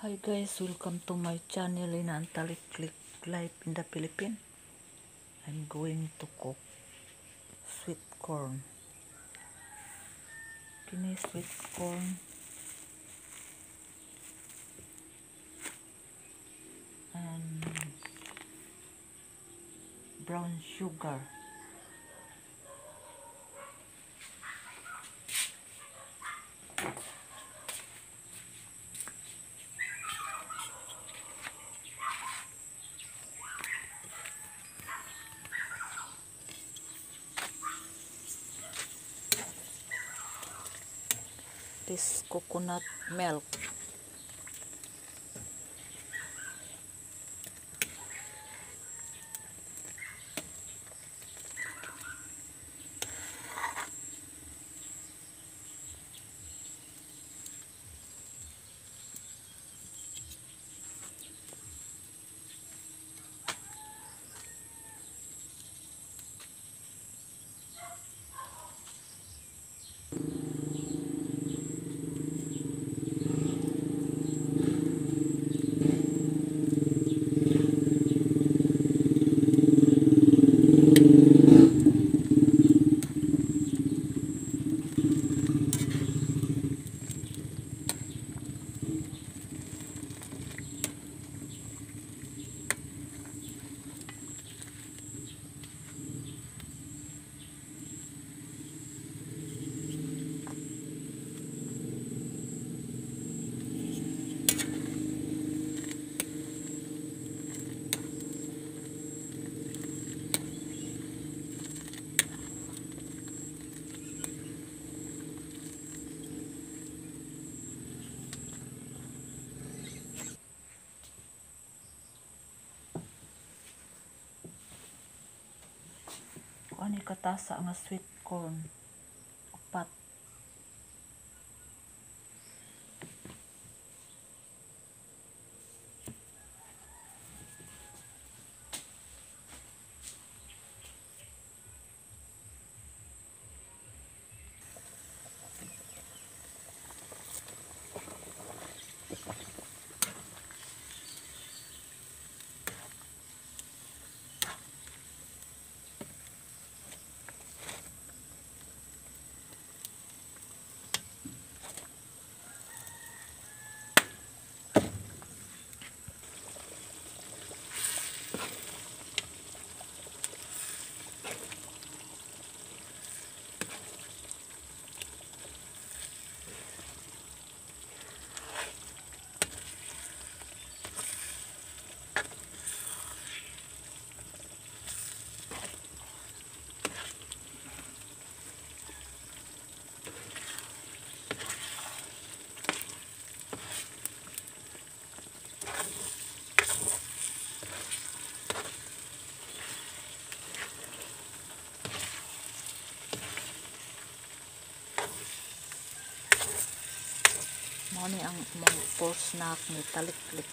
Hi guys, welcome to my channel in Antalik Click Life in the Philippines. I'm going to cook sweet corn. Kini sweet corn. And brown sugar. This coconut milk. Yung katasa nga sweet corn. Upat. Mo ni ang mong for snack ni taliklik.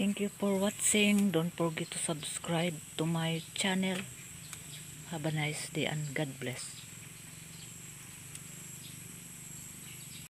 Thank you for watching. Don't forget to subscribe to my channel. Have a nice day and God bless.